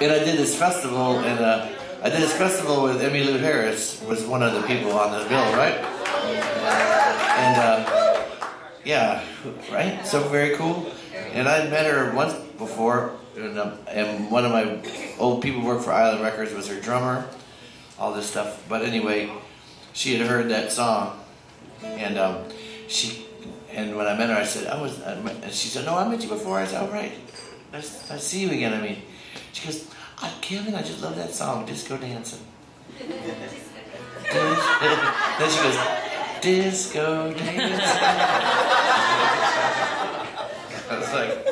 and I did this festival, and uh, I did this festival with Emmylou Harris was one of the people on the bill, right? And uh, yeah, right. So very cool. And I met her once before, and, um, and one of my old people worked for Island Records was her drummer. All this stuff, but anyway, she had heard that song, and um, she and when I met her, I said, I was, and she said, no, I met you before. I said, all right, to see you again. I mean, she goes, oh, Kevin, I just love that song, Disco Dancing. then she goes, Disco Dancing. I was like,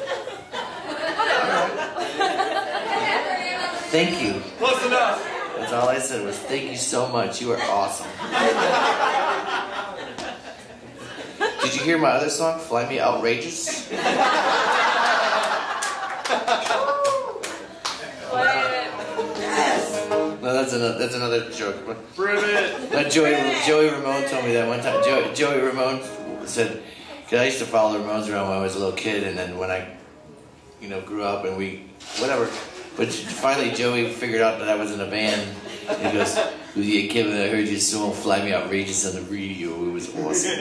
Thank you. Close enough. That's all I said was, thank you so much. You are awesome. Did you hear my other song, Fly Me Outrageous? that's another, that's another joke. Prove it. Joey, Joey Ramone told me that one time. Joey, Joey Ramone said, because I used to follow the Ramones around when I was a little kid, and then when I, you know, grew up and we, whatever. But finally, Joey figured out that I was in a band. And he goes, yeah, Kevin, I heard you song Fly Me Outrageous on the radio. It was awesome.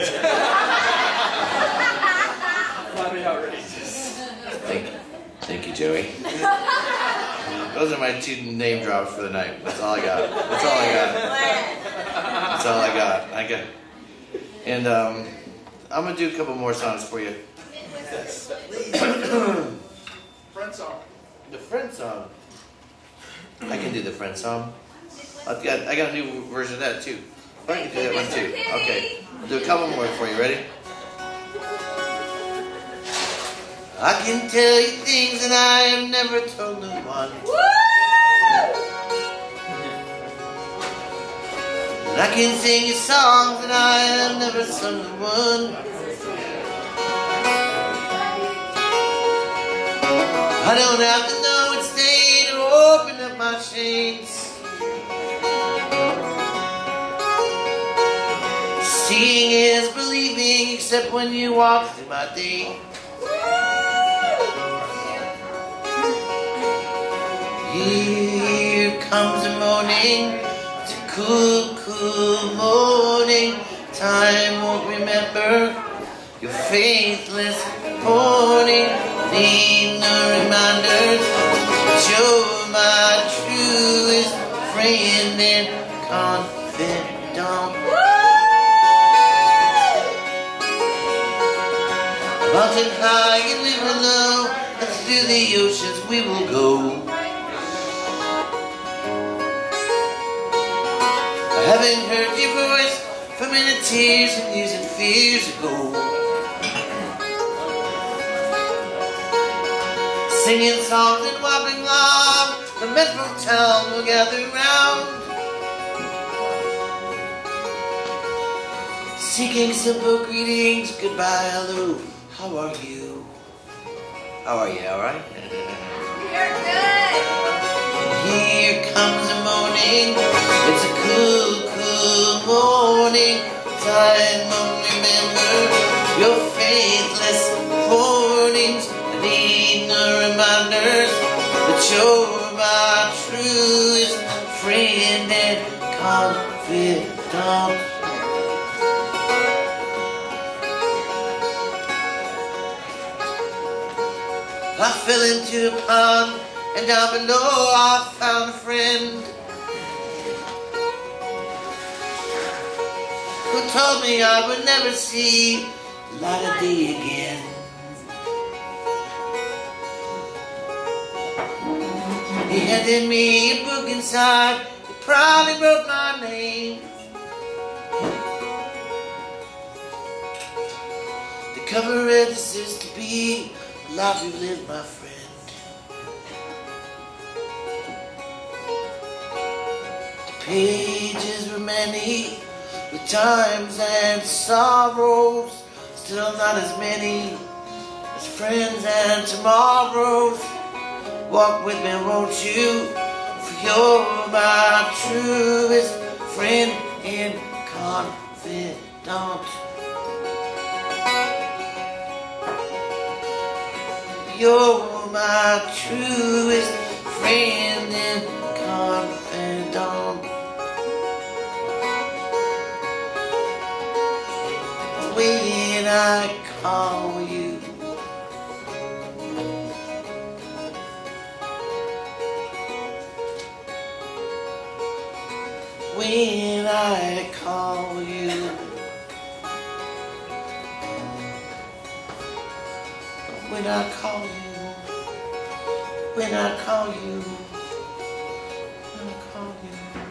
Fly me outrageous. Thank you. Thank you, Joey. Those are my two name drops for the night. That's all I got. That's all I got. That's all I got. I got. And um, I'm gonna do a couple more songs for you. Friend song. The friend song. I can do the friend song. I've got I got a new version of that too. I can do that one too. Okay. I'll do a couple more for you. Ready? I can tell you things that I have never told no one. And I can sing you songs that I have never sung to one. I don't have to know which day to open up my shades. Seeing is believing, except when you walk through my day. Here comes the morning, cool, cool morning. Time won't remember your faithless morning. Need no reminders, you're my truest friend and confidant. Mountain high and river low, and through the oceans we will go. I haven't heard your voice for many tears and years and fears ago. Singing songs and wobbling along, the men from town will gather round. Seeking simple greetings, goodbye, hello, how are you? How are you, alright? You're good! Here comes the morning. It's a cool. Won't remember your faithless warnings. No reminders that you're my truest friend and confidant. I fell into a pond, and down below I found a friend who told me I would never see light of day again. He handed me a book inside, he probably wrote my name. The cover read, This is to be the life you live, my friend. The pages were many, with times and sorrows, still not as many as friends and tomorrows. Walk with me, won't you? For you're my truest friend and confidant. You're my truest friend and confidant. When I call you. When I call you. When I call you. When I call you. When I call you.